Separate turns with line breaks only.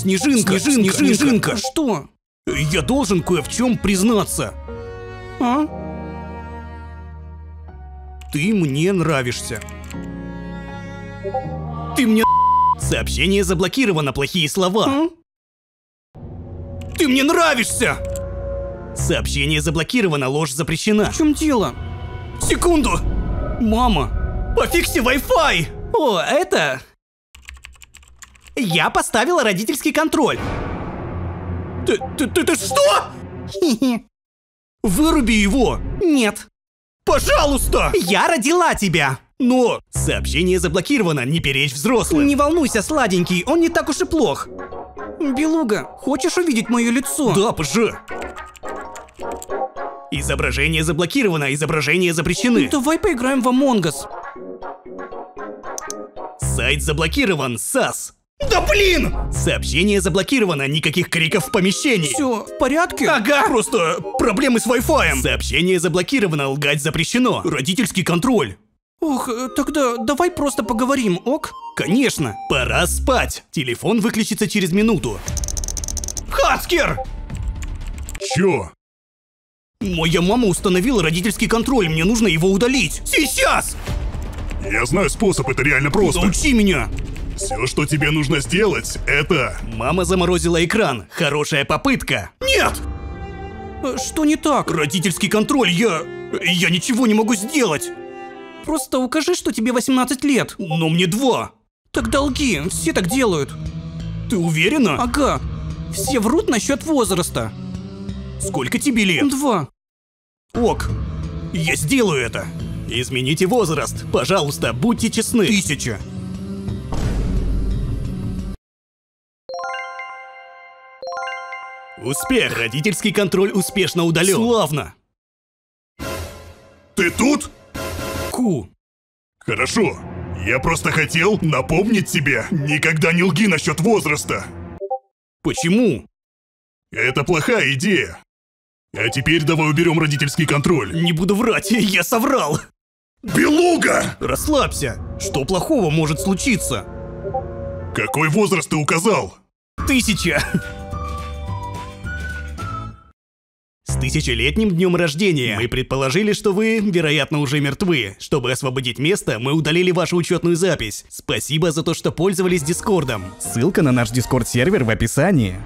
Снежинка,
Снежинка,
снежинка.
Что?
Я должен кое в чем признаться.
А?
Ты мне нравишься. Ты мне Сообщение заблокировано, плохие слова.
А?
Ты мне нравишься! Сообщение заблокировано, ложь запрещена.
В чем дело?
Секунду! Мама, пофикси Wi-Fi!
О, это...
Я поставила родительский контроль. Ты, ты, ты, ты что? Выруби его!
Нет.
Пожалуйста!
Я родила тебя.
Но сообщение заблокировано, не перечь взрослым.
Не волнуйся, сладенький, он не так уж и плох. Белуга, хочешь увидеть мое лицо?
Да, пж. Изображение заблокировано, изображения запрещены.
Давай поиграем в Among Us.
Сайт заблокирован, САС. Да блин! Сообщение заблокировано, никаких криков в помещении.
Все в порядке?
Ага, просто проблемы с Wi-Fi. Сообщение заблокировано, лгать запрещено. Родительский контроль.
Ох, э, тогда давай просто поговорим, ок?
Конечно, пора спать. Телефон выключится через минуту. Хаскер!
Чё?
Моя мама установила родительский контроль, мне нужно его удалить. Сейчас!
Я знаю способ, это реально просто.
Научи меня!
Все, что тебе нужно сделать, это...
Мама заморозила экран. Хорошая попытка. Нет!
Э, Что не так?
Родительский контроль, я... Я ничего не могу сделать.
Просто укажи, что тебе 18 лет.
Но мне два.
Так долги, все так делают.
Ты уверена?
Ага. Все врут насчет возраста.
Сколько тебе лет?
Два.
Ок. Я сделаю это. Измените возраст. Пожалуйста, будьте честны. Тысяча. Успех! Родительский контроль успешно удален. Славно!
Ты тут?
Ку.
Хорошо. Я просто хотел напомнить тебе, никогда не лги насчет возраста.
Почему?
Это плохая идея. А теперь давай уберем родительский контроль.
Не буду врать, я соврал.
Белуга!
Расслабься. Что плохого может случиться?
Какой возраст ты указал?
Тысяча. Тысячелетним днем рождения. Мы предположили, что вы, вероятно, уже мертвы. Чтобы освободить место, мы удалили вашу учетную запись. Спасибо за то, что пользовались Discord ом.
Ссылка на наш Discord -сервер в описании.